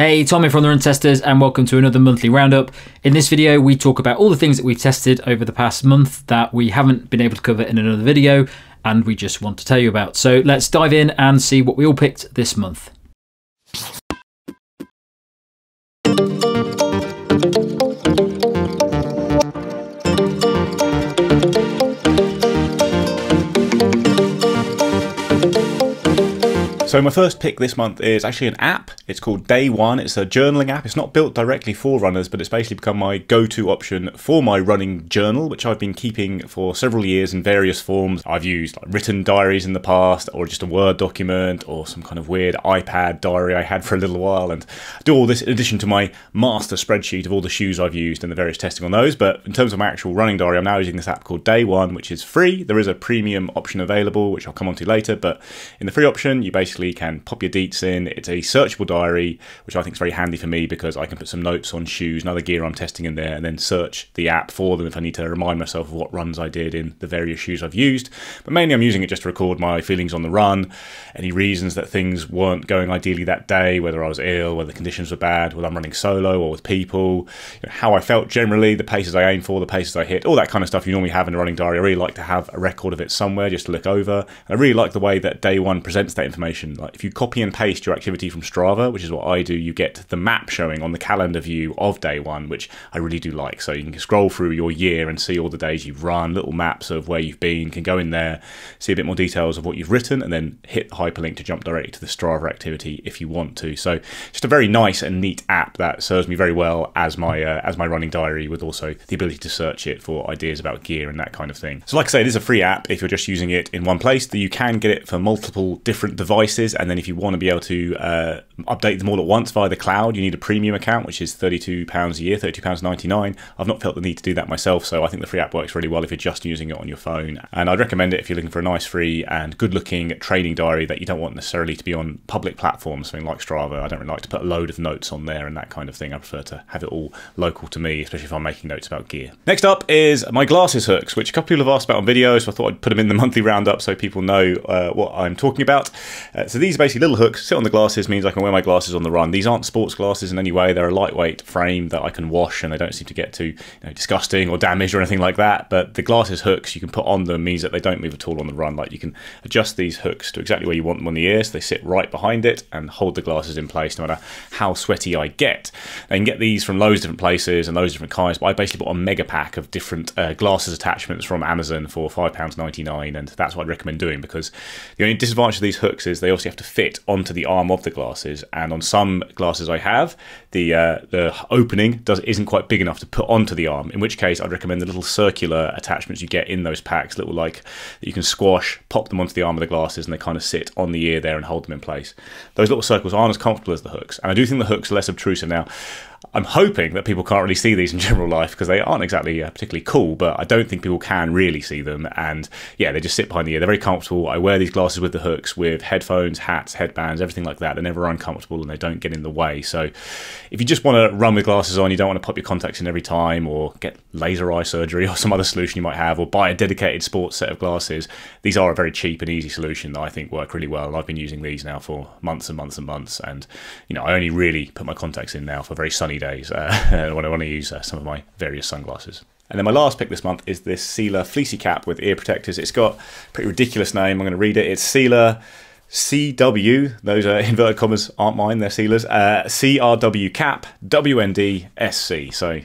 Hey, Tommy from the Run Testers, and welcome to another monthly roundup. In this video, we talk about all the things that we've tested over the past month that we haven't been able to cover in another video, and we just want to tell you about. So let's dive in and see what we all picked this month. So my first pick this month is actually an app. It's called Day One. It's a journaling app. It's not built directly for runners, but it's basically become my go-to option for my running journal, which I've been keeping for several years in various forms. I've used like written diaries in the past, or just a Word document, or some kind of weird iPad diary I had for a little while, and I do all this in addition to my master spreadsheet of all the shoes I've used and the various testing on those. But in terms of my actual running diary, I'm now using this app called Day One, which is free. There is a premium option available, which I'll come on to later, but in the free option, you basically can pop your deets in. It's a searchable diary, which I think is very handy for me because I can put some notes on shoes and other gear I'm testing in there and then search the app for them if I need to remind myself of what runs I did in the various shoes I've used. But mainly I'm using it just to record my feelings on the run, any reasons that things weren't going ideally that day, whether I was ill, whether the conditions were bad, whether I'm running solo or with people, you know, how I felt generally, the paces I aim for, the paces I hit, all that kind of stuff you normally have in a running diary. I really like to have a record of it somewhere just to look over. And I really like the way that day one presents that information. Like if you copy and paste your activity from Strava, which is what I do, you get the map showing on the calendar view of day one, which I really do like. So you can scroll through your year and see all the days you've run, little maps of where you've been, can go in there, see a bit more details of what you've written, and then hit the hyperlink to jump directly to the Strava activity if you want to. So just a very nice and neat app that serves me very well as my uh, as my running diary, with also the ability to search it for ideas about gear and that kind of thing. So like I say, it is a free app if you're just using it in one place. That you can get it for multiple different devices, and then if you want to be able to uh, update them all at once via the cloud, you need a premium account, which is £32 a year, £32.99. I've not felt the need to do that myself, so I think the free app works really well if you're just using it on your phone. And I'd recommend it if you're looking for a nice, free, and good looking training diary that you don't want necessarily to be on public platforms, something like Strava. I don't really like to put a load of notes on there and that kind of thing. I prefer to have it all local to me, especially if I'm making notes about gear. Next up is my glasses hooks, which a couple of people have asked about on videos, so I thought I'd put them in the monthly roundup so people know uh, what I'm talking about. Uh, so these are basically little hooks, sit on the glasses, means I can wear my glasses on the run. These aren't sports glasses in any way. They're a lightweight frame that I can wash and they don't seem to get too you know, disgusting or damaged or anything like that. But the glasses hooks you can put on them means that they don't move at all on the run. Like you can adjust these hooks to exactly where you want them on the ear so they sit right behind it and hold the glasses in place no matter how sweaty I get. I can get these from loads of different places and loads of different kinds, but I basically bought a mega pack of different uh, glasses attachments from Amazon for £5.99 and that's what I'd recommend doing because the only disadvantage of these hooks is they also have to fit onto the arm of the glasses and on some glasses I have, the uh, the opening does isn't quite big enough to put onto the arm. In which case, I'd recommend the little circular attachments you get in those packs, little like that you can squash, pop them onto the arm of the glasses, and they kind of sit on the ear there and hold them in place. Those little circles aren't as comfortable as the hooks, and I do think the hooks are less obtrusive now. I'm hoping that people can't really see these in general life because they aren't exactly uh, particularly cool, but I don't think people can really see them. And yeah, they just sit behind the ear. They're very comfortable. I wear these glasses with the hooks, with headphones, hats, headbands, everything like that. They're never uncomfortable and they don't get in the way. So if you just want to run with glasses on, you don't want to pop your contacts in every time or get laser eye surgery or some other solution you might have or buy a dedicated sports set of glasses, these are a very cheap and easy solution that I think work really well. And I've been using these now for months and months and months. And, you know, I only really put my contacts in now for very sunny days uh, when I want to use uh, some of my various sunglasses. And then my last pick this month is this Ciele fleecy cap with ear protectors. It's got a pretty ridiculous name. I'm going to read it. It's Ciele CW, those are inverted commas aren't mine, they're Ciele's. Uh, CRW cap WND SC. So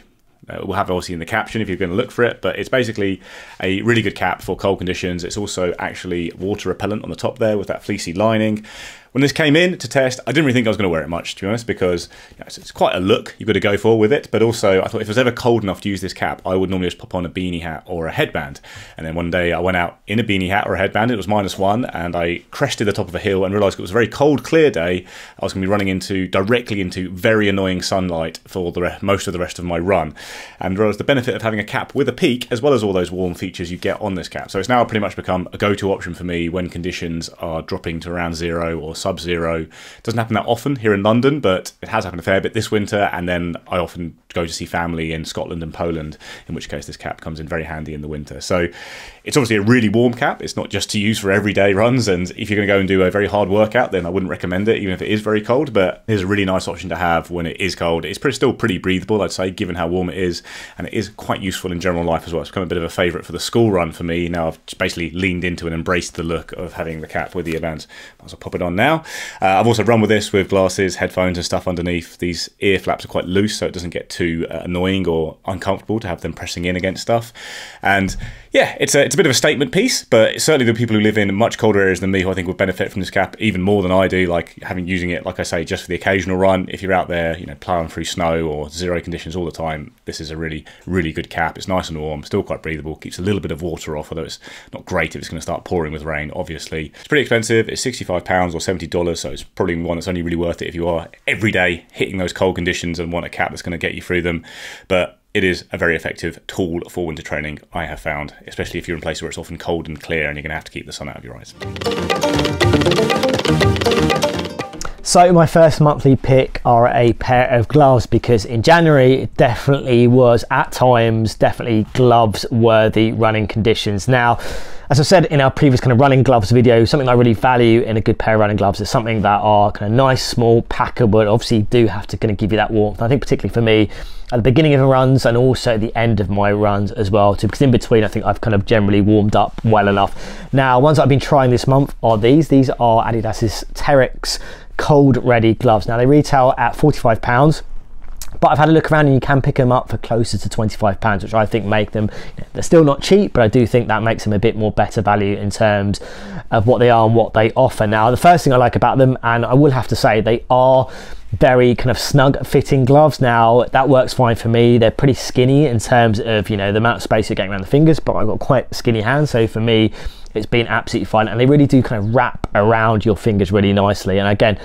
uh, we'll have obviously in the caption if you're going to look for it, but it's basically a really good cap for cold conditions. It's also actually water repellent on the top there with that fleecy lining. When this came in to test, I didn't really think I was going to wear it much, to be honest, because you know, it's, it's, quite a look you've got to go for with it. But also, I thought if it was ever cold enough to use this cap, I would normally just pop on a beanie hat or a headband. And then one day I went out in a beanie hat or a headband, it was minus one, and I crested the top of a hill and realised it was a very cold, clear day. I was going to be running into directly into very annoying sunlight for the most of the rest of my run. And realised the benefit of having a cap with a peak, as well as all those warm features you get on this cap. So it's now pretty much become a go to option for me when conditions are dropping to around zero or sub-zero. Doesn't happen that often here in London, but it has happened a fair bit this winter. And then I often go to see family in Scotland and Poland, in which case this cap comes in very handy in the winter. So it's obviously a really warm cap. It's not just to use for everyday runs. And if you're going to go and do a very hard workout, then I wouldn't recommend it, even if it is very cold. But it's a really nice option to have when it is cold. It's pretty, still pretty breathable, I'd say, given how warm it is. And it is quite useful in general life as well. It's become a bit of a favourite for the school run for me. Now I've basically leaned into and embraced the look of having the cap with the event. I'll pop it on now. Uh, I've also run with this with glasses, headphones, and stuff underneath. These ear flaps are quite loose, so it doesn't get too uh, annoying or uncomfortable to have them pressing in against stuff. And yeah, it's a, it's a bit of a statement piece, but certainly the people who live in much colder areas than me who I think would benefit from this cap even more than I do, like having using it, like I say, just for the occasional run. If you're out there, you know, plowing through snow or zero conditions all the time, this is a really, really good cap. It's nice and warm, still quite breathable, keeps a little bit of water off, although it's not great if it's going to start pouring with rain, obviously. It's pretty expensive. It's £65 or $70, so it's probably one that's only really worth it if you are every day hitting those cold conditions and want a cap that's going to get you through them. But it is a very effective tool for winter training, I have found, especially if you're in places where it's often cold and clear and you're going to have to keep the sun out of your eyes. So my first monthly pick are a pair of gloves because in January it definitely was at times definitely gloves worthy running conditions. Now, as I said in our previous kind of running gloves video, something I really value in a good pair of running gloves is something that are kind of nice, small, packable, but obviously do have to kind of give you that warmth. I think particularly for me, at the beginning of the runs and also at the end of my runs as well too, because in between I think I've kind of generally warmed up well enough. Now, ones I've been trying this month are these. These are Adidas's Terrex Cold.RDY gloves. Now they retail at 45 pounds but I've had a look around and you can pick them up for closer to 25 pounds which I think make them they're still not cheap but I do think that makes them a bit more better value in terms of what they are and what they offer. Now the first thing I like about them and I will have to say they are very kind of snug fitting gloves. Now that works fine for me. They're pretty skinny in terms of you know the amount of space you're getting around the fingers but I've got quite skinny hands. So for me it's been absolutely fine and they really do kind of wrap around your fingers really nicely. And again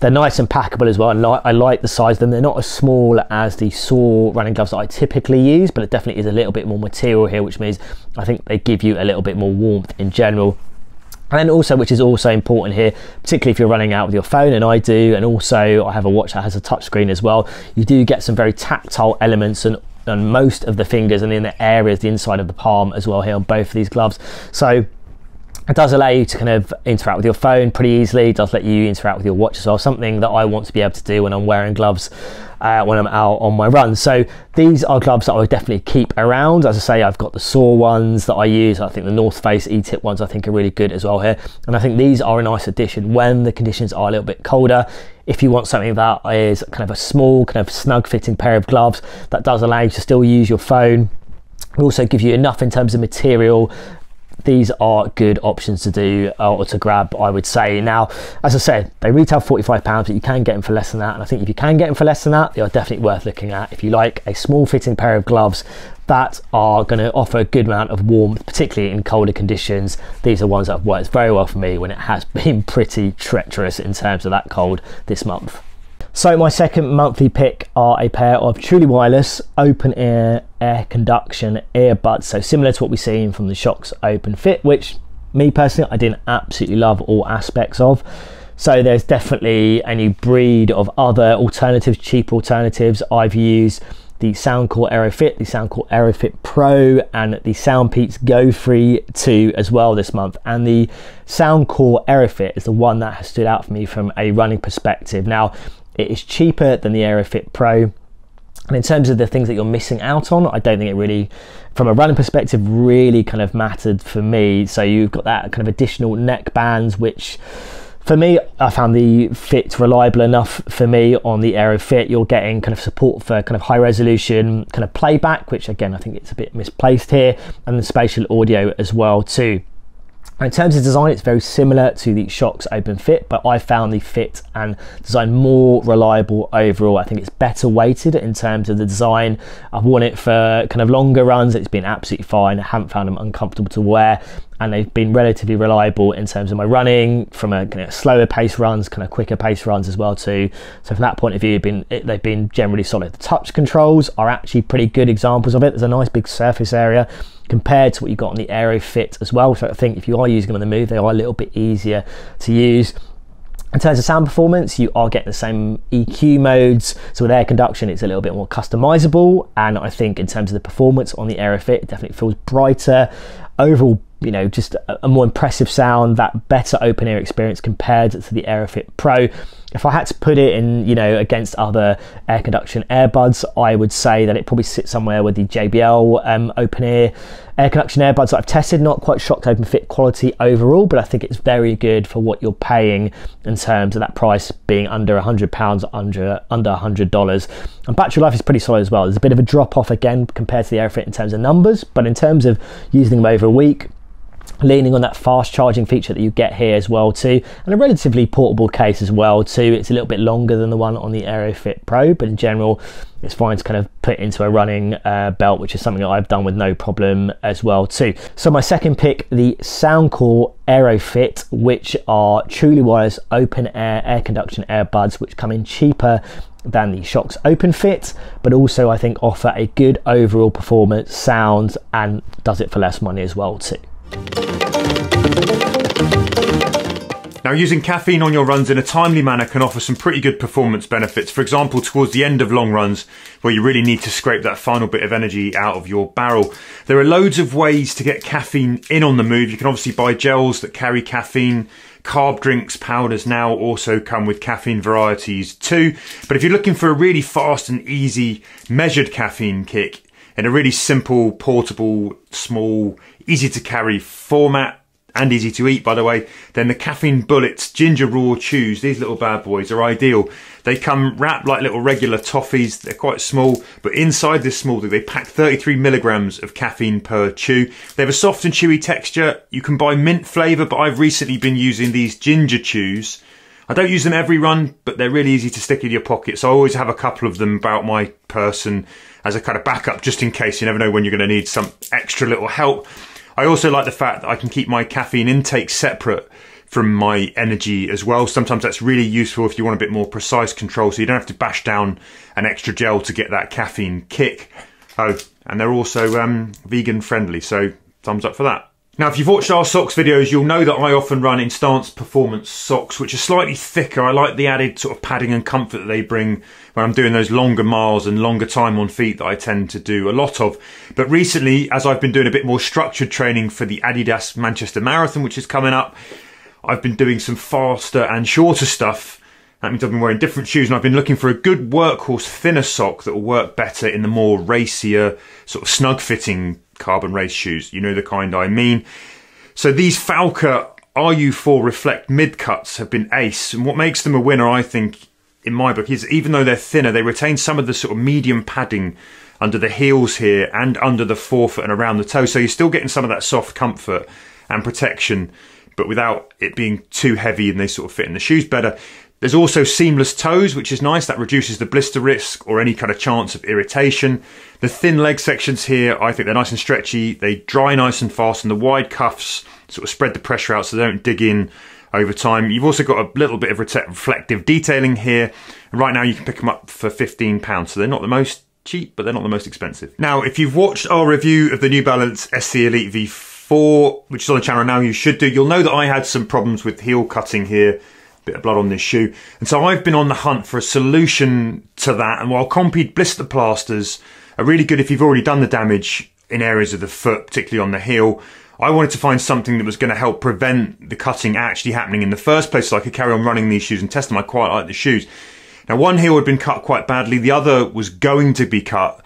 they're nice and packable as well. And I like the size of them. They're not as small as the Soar running gloves that I typically use but it definitely is a little bit more material here which means I think they give you a little bit more warmth in general. And also, which is also important here, particularly if you're running out with your phone, and I do, and also I have a watch that has a touchscreen as well, you do get some very tactile elements and on most of the fingers and in the areas, the inside of the palm as well here on both of these gloves. So it does allow you to kind of interact with your phone pretty easily. It does let you interact with your watch as well. Something that I want to be able to do when I'm wearing gloves uh, when I'm out on my run. So these are gloves that I would definitely keep around. As I say, I've got the Soar ones that I use. I think the North Face E-tip ones I think are really good as well here. And I think these are a nice addition when the conditions are a little bit colder. If you want something that is kind of a small, kind of snug fitting pair of gloves that does allow you to still use your phone also give you enough in terms of material these are good options to do uh, or to grab I would say. Now as I said they retail 45 pounds but you can get them for less than that and I think if you can get them for less than that they are definitely worth looking at. If you like a small fitting pair of gloves that are going to offer a good amount of warmth particularly in colder conditions. These are ones that have worked very well for me when it has been pretty treacherous in terms of that cold this month so my second monthly pick are a pair of truly wireless open ear air conduction earbuds. So similar to what we've seen from the Shokz Open Fit, which me personally I didn't absolutely love all aspects of. So there's definitely a new breed of other alternatives, cheap alternatives. I've used the Soundcore Aerofit, the Soundcore Aerofit Pro, and the Soundpeats Go Free 2 as well this month. And the Soundcore Aerofit is the one that has stood out for me from a running perspective. Now, it is cheaper than the Aerofit Pro. And in terms of the things that you're missing out on, I don't think it really, from a running perspective, really kind of mattered for me. So you've got that kind of additional neck bands, which for me, I found the fit reliable enough for me on the Aerofit. You're getting kind of support for kind of high resolution kind of playback, which again, I think it's a bit misplaced here, and the spatial audio as well too. In terms of design, it's very similar to the Shokz Open Fit, but I found the fit and design more reliable overall. I think it's better weighted in terms of the design. I've worn it for kind of longer runs. It's been absolutely fine. I haven't found them uncomfortable to wear and they've been relatively reliable in terms of my running from a kind of slower pace runs, kind of quicker pace runs as well too. So from that point of view, been, they've been generally solid. The touch controls are actually pretty good examples of it. There's a nice big surface area compared to what you've got on the Aerofit as well. So I think if you are using them on the move, they are a little bit easier to use. In terms of sound performance, you are getting the same EQ modes. So with air conduction, it's a little bit more customizable. And I think in terms of the performance on the Aerofit, it definitely feels brighter. Overall you know, just a, more impressive sound, that better open ear experience compared to the Aerofit Pro. If I had to put it in, you know, against other air conduction earbuds, I would say that it probably sits somewhere with the JBL um, open ear air conduction earbuds that I've tested. Not quite Shokz Open Fit quality overall, but I think it's very good for what you're paying in terms of that price being under £100, under under $100. And battery life is pretty solid as well. There's a bit of a drop off again compared to the Aerofit in terms of numbers, but in terms of using them over a week, leaning on that fast charging feature that you get here as well too and a relatively portable case as well too it's a little bit longer than the one on the aerofit pro but in general it's fine to kind of put into a running uh, belt which is something that i've done with no problem as well too so my second pick the soundcore aerofit which are truly wireless open air air conduction earbuds which come in cheaper than the Shokz Open Fit, but also I think offer a good overall performance, sound, and does it for less money as well too. Now, using caffeine on your runs in a timely manner can offer some pretty good performance benefits. For example, towards the end of long runs, where you really need to scrape that final bit of energy out of your barrel. There are loads of ways to get caffeine in on the move. You can obviously buy gels that carry caffeine. Carb drinks, powders now also come with caffeine varieties too. But if you're looking for a really fast and easy measured caffeine kick in a really simple, portable, small, easy to carry format, and easy to eat, by the way, then the Caffeine Bullets Ginger Roar Chews, these little bad boys are ideal. They come wrapped like little regular toffees. They're quite small, but inside this small thing, they pack 33 milligrams of caffeine per chew. They have a soft and chewy texture. You can buy mint flavour, but I've recently been using these ginger chews. I don't use them every run, but they're really easy to stick in your pocket. So I always have a couple of them about my person as a kind of backup, just in case you never know when you're going to need some extra little help. I also like the fact that I can keep my caffeine intake separate from my energy as well. Sometimes that's really useful if you want a bit more precise control, so you don't have to bash down an extra gel to get that caffeine kick. Oh, and they're also um, vegan friendly, so thumbs up for that. Now, if you've watched our socks videos, you'll know that I often run in Stance Performance socks, which are slightly thicker. I like the added sort of padding and comfort that they bring when I'm doing those longer miles and longer time on feet that I tend to do a lot of. But recently, as I've been doing a bit more structured training for the Adidas Manchester Marathon, which is coming up, I've been doing some faster and shorter stuff. That means I've been wearing different shoes and I've been looking for a good workhorse thinner sock that will work better in the more racier, sort of snug fitting carbon race shoes. You know the kind I mean. So these Falke RU4 Reflect mid cuts have been ace, and what makes them a winner, I think, in my book, is even though they're thinner, they retain some of the sort of medium padding under the heels here and under the forefoot and around the toe. So you're still getting some of that soft comfort and protection, but without it being too heavy and they sort of fit in the shoes better. There's also seamless toes, which is nice. That reduces the blister risk or any kind of chance of irritation. The thin leg sections here, I think they're nice and stretchy. They dry nice and fast, and the wide cuffs sort of spread the pressure out so they don't dig in over time. You've also got a little bit of reflective detailing here. Right now, you can pick them up for £15, so they're not the most cheap, but they're not the most expensive. Now, if you've watched our review of the New Balance SC Elite V4, which is on the channel now, you should do. You'll know that I had some problems with heel cutting here bit of blood on this shoe. And so I've been on the hunt for a solution to that. And while Compeed blister plasters are really good if you've already done the damage in areas of the foot, particularly on the heel, I wanted to find something that was going to help prevent the cutting actually happening in the first place so I could carry on running these shoes and test them. I quite like the shoes. Now, one heel had been cut quite badly, the other was going to be cut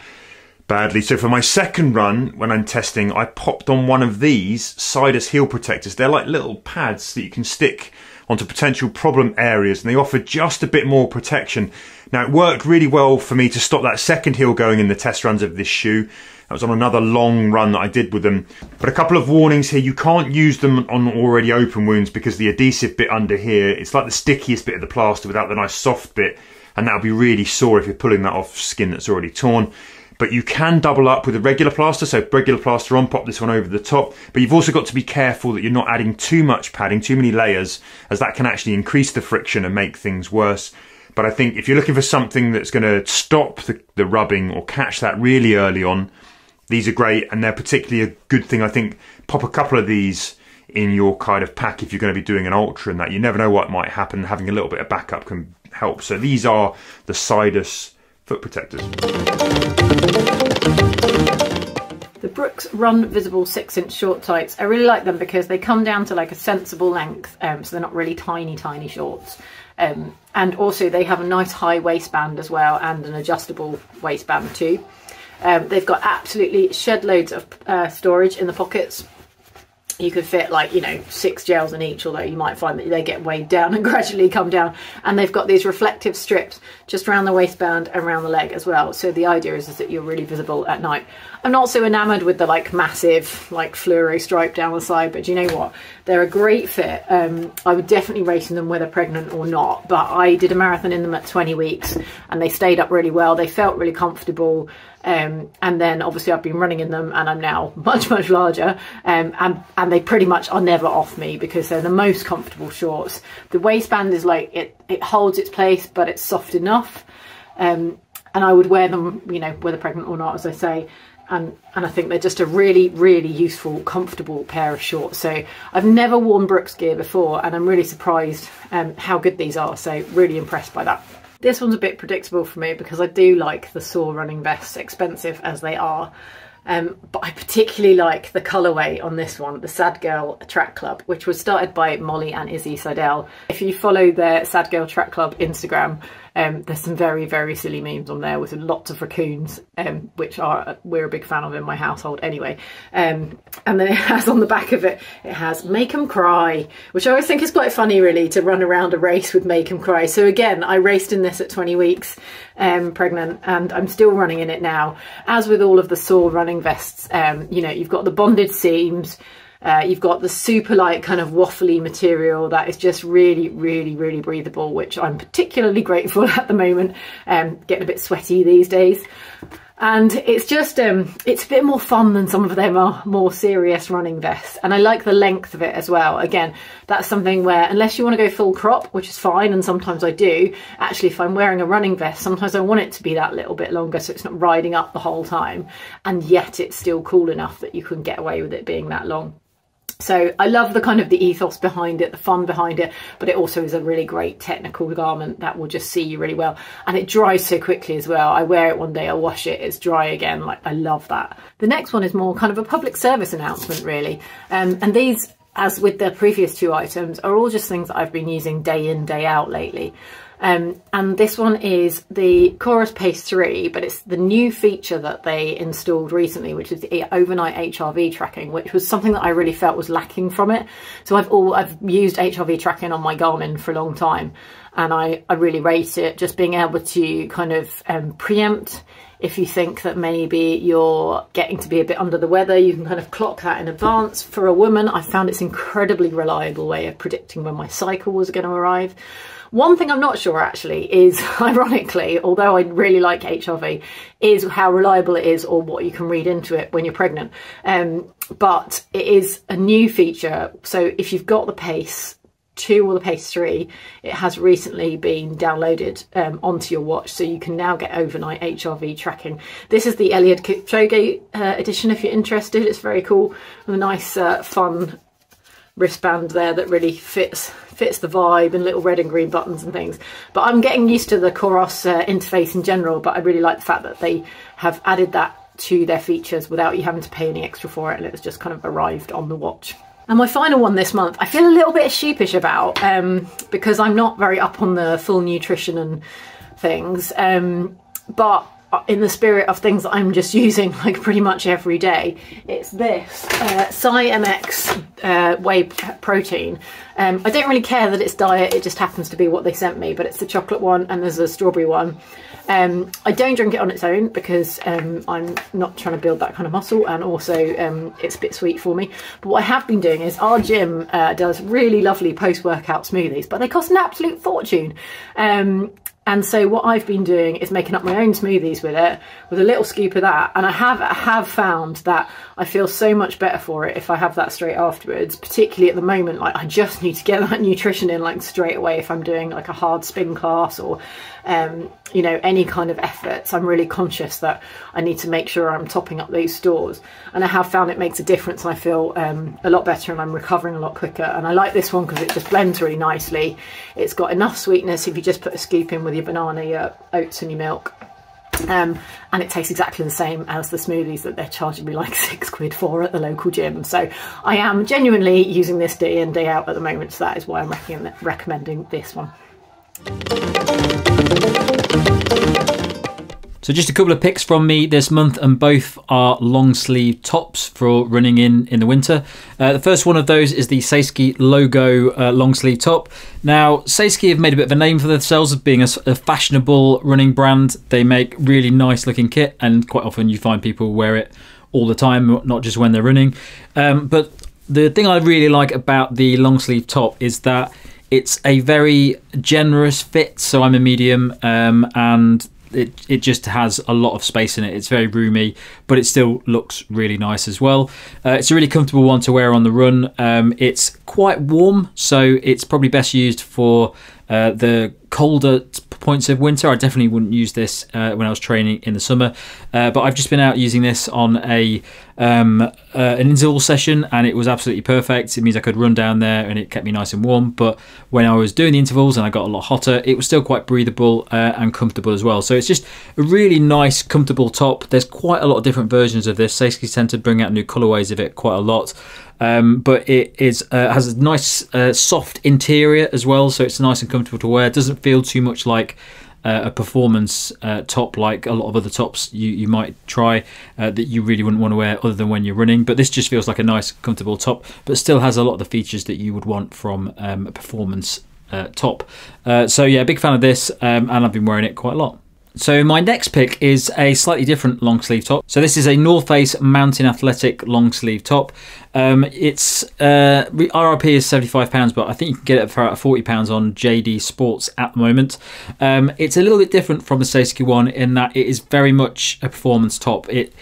badly. So for my second run, when I'm testing, I popped on one of these Sidas heel protectors. They're like little pads that you can stick onto potential problem areas and they offer just a bit more protection. Now it worked really well for me to stop that second heel going in the test runs of this shoe. That was on another long run that I did with them. But a couple of warnings here. You can't use them on already open wounds because the adhesive bit under here, it's like the stickiest bit of the plaster without the nice soft bit. And that'll be really sore if you're pulling that off skin that's already torn but you can double up with a regular plaster. So regular plaster on, pop this one over the top. But you've also got to be careful that you're not adding too much padding, too many layers, as that can actually increase the friction and make things worse. But I think if you're looking for something that's going to stop the, the rubbing or catch that really early on, these are great and they're particularly a good thing. I think pop a couple of these in your kind of pack if you're going to be doing an ultra and that you never know what might happen having a little bit of backup can help so these are the Sidas foot protectors the Brooks Run Visible 6 inch short tights, I really like them because they come down to like a sensible length, um, so they're not really tiny, tiny shorts. Um, and also they have a nice high waistband as well and an adjustable waistband too. Um, they've got absolutely shed loads of uh, storage in the pockets you could fit like you know six gels in each although you might find that they get weighed down and gradually come down. And they've got these reflective strips just around the waistband and around the leg as well. So the idea is, is that you're really visible at night. I'm not so enamored with the like massive like fluoro stripe down the side but you know what? They're a great fit. Um, i would definitely race in them whether pregnant or not but i did a marathon in them at 20 weeks and they stayed up really well. They felt really comfortable um, and then obviously I've been running in them and I'm now much, much larger. Um, and, and they pretty much are never off me because they're the most comfortable shorts. The waistband is like, it, it holds its place, but it's soft enough. Um, and I would wear them, you know, whether pregnant or not, as I say. And, and I think they're just a really, really useful, comfortable pair of shorts. So I've never worn Brooks gear before and I'm really surprised um, how good these are. So really impressed by that. This one's a bit predictable for me because I do like the Soar running vests, expensive as they are. Um, but I particularly like the colourway on this one, the Sad Girl Track Club, which was started by Molly and Izzy Seidel. If you follow their Sad Girl Track Club Instagram, um, there's some very, very silly memes on there with lots of raccoons, um, which are we're a big fan of in my household anyway. Um, and then it has on the back of it, it has "make "Make 'em Cry," which I always think is quite funny, really, to run around a race with "Make 'em Cry." So again, I raced in this at 20 weeks, um, pregnant, and I'm still running in it now. As with all of the Soar running vests, um, you know, you've got the bonded seams. Uh, you've got the super light kind of waffly material that is just really, really, really breathable, which I'm particularly grateful at the moment. Um, getting a bit sweaty these days. And it's just, um, it's a bit more fun than some of them are more serious running vests. And I like the length of it as well. Again, that's something where unless you want to go full crop, which is fine, and sometimes I do, actually if I'm wearing a running vest, sometimes I want it to be that little bit longer so it's not riding up the whole time. And yet it's still cool enough that you can get away with it being that long. So I love the kind of the ethos behind it, the fun behind it, but it also is a really great technical garment that will just see you really well. And it dries so quickly as well. I wear it one day, I wash it, it's dry again. Like I love that. The next one is more kind of a public service announcement really. Um, and these, as with the previous two items, are all just things that I've been using day in, day out lately. Um, and this one is the Coros Pace 3, but it's the new feature that they installed recently, which is the overnight HRV tracking, which was something that I really felt was lacking from it. So I've all I've used HRV tracking on my Garmin for a long time, and I, I really rate it. Just being able to kind of um, preempt if you think that maybe you're getting to be a bit under the weather, you can kind of clock that in advance. For a woman, I found it's an incredibly reliable way of predicting when my cycle was going to arrive. One thing I'm not sure actually is, ironically, although I really like HRV, is how reliable it is or what you can read into it when you're pregnant. Um, but it is a new feature. So if you've got the pace two or the pace three it has recently been downloaded um, onto your watch so you can now get overnight hrv tracking this is the Eliud Kipchoge uh, edition if you're interested it's very cool with a nice uh, fun wristband there that really fits fits the vibe and little red and green buttons and things. But I'm getting used to the Coros uh, interface in general, but I really like the fact that they have added that to their features without you having to pay any extra for it and it's just kind of arrived on the watch. And my final one this month, I feel a little bit sheepish about um, because I'm not very up on the full nutrition and things. Um, but in the spirit of things that I'm just using like pretty much every day, it's this uh, MX uh, whey protein. Um, I don't really care that it's diet, it just happens to be what they sent me, but it's the chocolate one and there's a strawberry one. Um, I don't drink it on its own because um, I'm not trying to build that kind of muscle and also um, it's a bit sweet for me. But what I have been doing is our gym uh, does really lovely post-workout smoothies, but they cost an absolute fortune. Um, and so what I've been doing is making up my own smoothies with it, with a little scoop of that. And I have I have found that I feel so much better for it if I have that straight afterwards, particularly at the moment, like I just need to get that nutrition in like straight away if I'm doing like a hard spin class or um, you know, any kind of efforts, I'm really conscious that I need to make sure I'm topping up those stores. And I have found it makes a difference. I feel um, a lot better and I'm recovering a lot quicker. And I like this one because it just blends really nicely. It's got enough sweetness if you just put a scoop in with your banana, your oats and your milk. Um, and it tastes exactly the same as the smoothies that they're charging me like six quid for at the local gym. So I am genuinely using this day in, day out at the moment. So that is why I'm recommending this one. So just a couple of picks from me this month, and both are long sleeve tops for running in in the winter. Uh, the first one of those is the Saysky logo uh, long sleeve top. Now, Saysky have made a bit of a name for themselves as being a, a, fashionable running brand. They make really nice looking kit, and quite often you find people wear it all the time, not just when they're running. Um, but the thing I really like about the long sleeve top is that it's a very generous fit. So I'm a medium, um, and it it just has a lot of space in it. It's very roomy, but it still looks really nice as well. Uh, it's a really comfortable one to wear on the run. Um, it's quite warm, so it's probably best used for uh, the colder points of winter. I definitely wouldn't use this uh, when I was training in the summer, uh, but I've just been out using this on a um, uh, an interval session, and it was absolutely perfect. It means I could run down there, and it kept me nice and warm. But when I was doing the intervals and I got a lot hotter, it was still quite breathable uh, and comfortable as well. So it's just a really nice, comfortable top. There's quite a lot of different versions of this. Saysky tend to bring out new colorways of it quite a lot. Um, but it is uh, has a nice uh, soft interior as well, so it's nice and comfortable to wear. It doesn't feel too much like uh, a performance uh, top like a lot of other tops you, you might try uh, that you really wouldn't want to wear other than when you're running. But this just feels like a nice, comfortable top, but still has a lot of the features that you would want from um, a performance uh, top. so yeah, big fan of this, um, and I've been wearing it quite a lot. So my next pick is a slightly different long sleeve top. So this is a North Face Mountain Athletic long sleeve top. Um, it's uh, RRP is £75, but I think you can get it for about £40 on JD Sports at the moment. Um, it's a little bit different from the Saysky one in that it is very much a performance top. It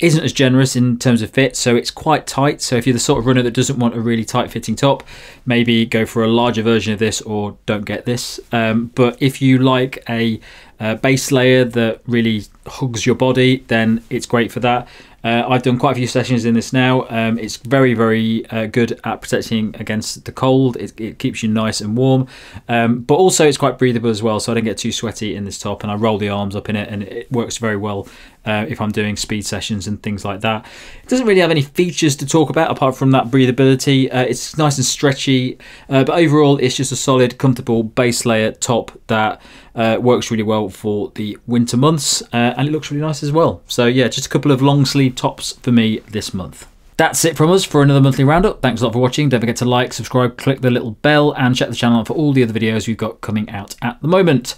isn't as generous in terms of fit, so it's quite tight. So if you're the sort of runner that doesn't want a really tight fitting top, maybe go for a larger version of this or don't get this. Um, but if you like a, a base layer that really hugs your body, then it's great for that. Uh, I've done quite a few sessions in this now. Um, it's very, very uh, good at protecting against the cold. It, it keeps you nice and warm, um, but also it's quite breathable as well. So I don't get too sweaty in this top, and I roll the arms up in it, and it works very well uh, if I'm doing speed sessions and things like that. It doesn't really have any features to talk about apart from that breathability. Uh, it's nice and stretchy, uh, but overall, it's just a solid, comfortable base layer top that uh, works really well for the winter months, uh, and it looks really nice as well. So yeah, just a couple of long sleeve tops for me this month. That's it from us for another monthly roundup. Thanks a lot for watching. Don't forget to like, subscribe, click the little bell, and check the channel out for all the other videos we've got coming out at the moment.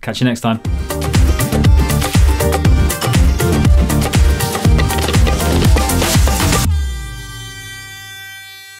Catch you next time.